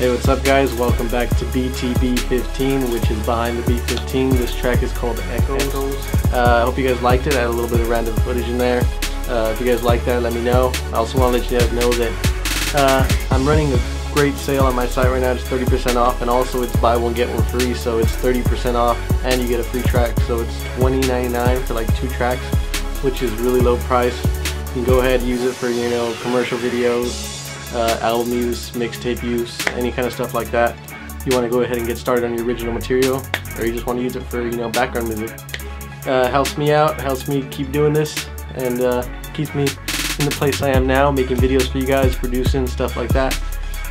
Hey, what's up guys? Welcome back to BTB15, which is behind the Beat 15. This track is called Echoes. Uh, I hope you guys liked it. I had a little bit of random footage in there. Uh, if you guys like that, let me know. I also want to let you guys know that uh, I'm running a great sale on my site right now. It's 30% off, and also it's buy one get one free, so it's 30% off, and you get a free track. So it's $20.99 for like two tracks, which is really low price. You can go ahead and use it for you know commercial videos, uh, album use, mixtape use, any kind of stuff like that. You want to go ahead and get started on your original material, or you just want to use it for you know background music. Uh, helps me out, helps me keep doing this, and uh, keeps me in the place I am now, making videos for you guys, producing stuff like that.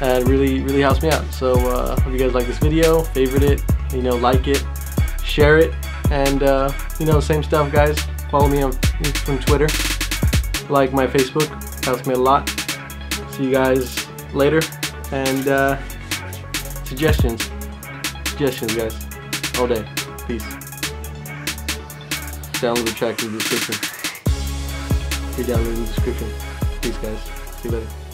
And really, really helps me out. So uh, hope you guys like this video, favorite it, you know, like it, share it, and uh, you know, same stuff, guys. Follow me on from Twitter, like my Facebook, helps me a lot see you guys later. And uh, suggestions. Suggestions, guys. All day. Peace. Download the track in the description. You're downloading the description. Peace, guys. See you later.